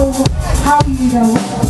how you know